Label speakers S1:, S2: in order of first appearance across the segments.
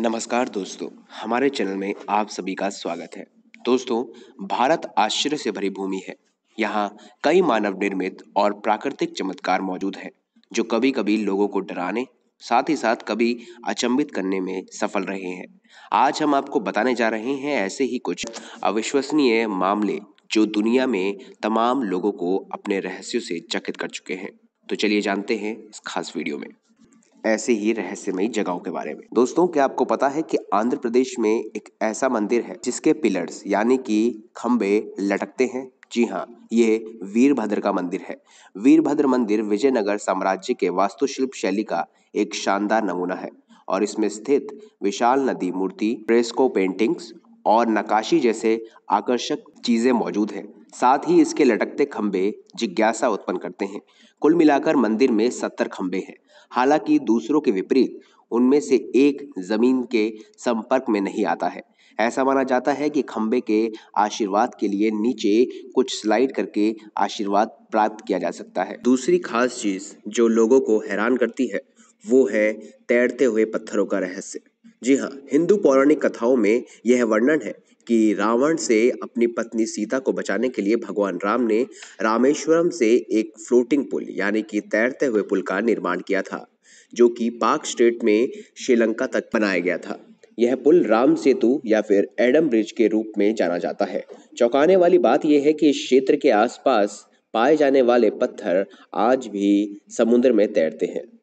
S1: नमस्कार दोस्तों, हमारे चैनल में आप सभी का स्वागत है। दोस्तों, भारत आश्चर्य से भरी भूमि है। यहाँ कई मानव निर्मित और प्राकृतिक चमत्कार मौजूद हैं, जो कभी कभी लोगों को डराने, साथ ही साथ कभी अचंभित करने में सफल रहे हैं। आज हम आपको बताने जा रहे हैं ऐसे ही कुछ अविश्वसनीय मामले, जो दुनिया में तमाम लोगों को अपने रहस्यों से चकित कर चुके हैं। तो चलिए जानते हैं इस खास वीडियो में। ऐसे ही रहस्यमयी जगहों के बारे में। दोस्तों, क्या आपको पता है कि आंध्र प्रदेश में एक ऐसा मंदिर है जिसके पिलर्स, यानी कि खम्बे लटकते हैं? जी हाँ ये वीरभद्र का मंदिर है। वीरभद्र मंदिर विजयनगर साम्राज्य के वास्तुशिल्प शैली का एक शानदार नमूना है और इसमें स्थित विशाल नदी मूर्ति, फ्रेस्को पेंटिंग्स और नकाशी जैसे आकर्षक चीज़ें मौजूद हैं। साथ ही इसके लटकते खंबे जिज्ञासा उत्पन्न करते हैं। कुल मिलाकर मंदिर में सत्तर खंबे हैं। हालाँकि दूसरों के विपरीत, उनमें से एक ज़मीन के संपर्क में नहीं आता है। ऐसा माना जाता है कि खंबे के आशीर्वाद के लिए नीचे कुछ स्लाइड करके आशीर्वाद प्राप्त किया जा सकता है। दूसरी खास चीज़ जो लोगों को हैरान करती है, वो है तैरते हुए पत्थरों का रहस्य। जी हाँ हिंदू पौराणिक कथाओं में यह वर्णन है कि रावण से अपनी पत्नी सीता को बचाने के लिए भगवान राम ने रामेश्वरम से एक फ्लोटिंग पुल, यानी कि तैरते हुए पुल का निर्माण किया था, जो कि पाक स्टेट में श्रीलंका तक बनाया गया था। यह पुल राम सेतु या फिर एडम ब्रिज के रूप में जाना जाता है। चौंकाने वाली बात यह है कि इस क्षेत्र के आसपास पाए जाने वाले पत्थर आज भी समुद्र में तैरते हैं।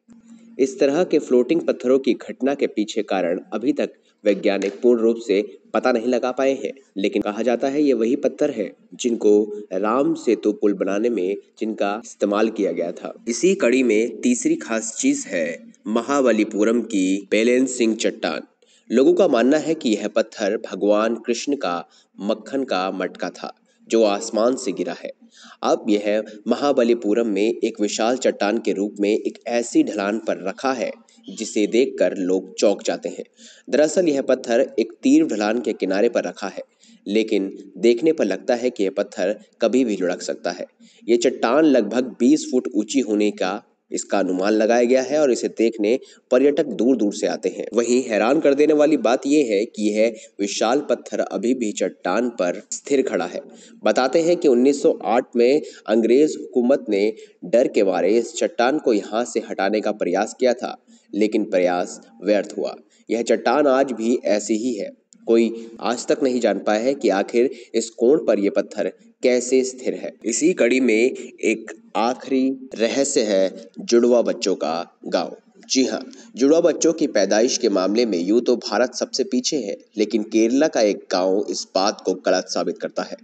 S1: इस तरह के फ्लोटिंग पत्थरों की घटना के पीछे कारण अभी तक वैज्ञानिक पूर्ण रूप से पता नहीं लगा पाए हैं। लेकिन कहा जाता है ये वही पत्थर है जिनको राम सेतु पुल बनाने में जिनका इस्तेमाल किया गया था। इसी कड़ी में तीसरी खास चीज़ है महाबलीपुरम की बैलेंसिंग चट्टान। लोगों का मानना है कि यह पत्थर भगवान कृष्ण का मक्खन का मटका था। जो आसमान से गिरा है। अब यह महाबलीपुरम में एक विशाल चट्टान के रूप में एक ऐसी ढलान पर रखा है, जिसे देखकर लोग चौंक जाते हैं। दरअसल यह पत्थर एक तीर ढलान के किनारे पर रखा है, लेकिन देखने पर लगता है कि यह पत्थर कभी भी लुढ़क सकता है। यह चट्टान लगभग 20 फुट ऊँची होने का इसका अनुमान लगाया गया है और इसे देखने पर्यटक दूर दूर से आते हैं। वहीं हैरान कर देने वाली बात यह है कि यह विशाल पत्थर अभी भी चट्टान पर स्थिर खड़ा है। बताते हैं कि 1908 में अंग्रेज़ हुकूमत ने डर के मारे इस चट्टान को यहाँ से हटाने का प्रयास किया था, लेकिन प्रयास व्यर्थ हुआ। यह चट्टान आज भी ऐसी ही है। कोई आज तक नहीं जान पाया है कि आखिर इस कोण पर यह पत्थर कैसे स्थिर है। इसी कड़ी में एक आखिरी रहस्य है जुड़वा बच्चों का गाँव। जी हाँ जुड़वा बच्चों की पैदाइश के मामले में यूँ तो भारत सबसे पीछे है, लेकिन केरला का एक गाँव इस बात को गलत साबित करता है।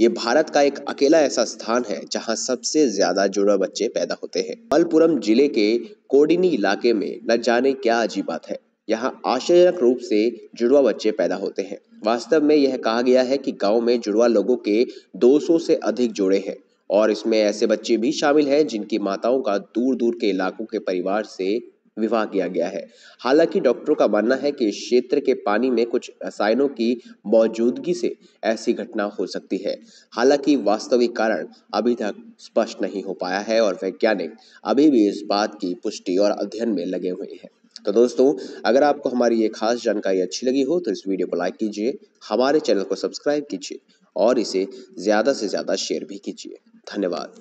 S1: ये भारत का एक अकेला ऐसा स्थान है जहाँ सबसे ज़्यादा जुड़वा बच्चे पैदा होते हैं। मलपुरम ज़िले के कोडिनी इलाके में न जाने क्या अजीब बात है। यहाँ आश्चर्यजनक रूप से जुड़वा बच्चे पैदा होते हैं। वास्तव में यह कहा गया है कि गाँव में जुड़वा लोगों के 200 से अधिक जोड़े हैं और इसमें ऐसे बच्चे भी शामिल हैं जिनकी माताओं का दूर दूर के इलाकों के परिवार से विवाह किया गया है। हालाँकि डॉक्टरों का मानना है कि इस क्षेत्र के पानी में कुछ रसायनों की मौजूदगी से ऐसी घटना हो सकती है। हालाँकि वास्तविक कारण अभी तक स्पष्ट नहीं हो पाया है और वैज्ञानिक अभी भी इस बात की पुष्टि और अध्ययन में लगे हुए हैं। तो दोस्तों, अगर आपको हमारी ये खास जानकारी अच्छी लगी हो तो इस वीडियो को लाइक कीजिए, हमारे चैनल को सब्सक्राइब कीजिए और इसे ज़्यादा से ज़्यादा शेयर भी कीजिए। धन्यवाद।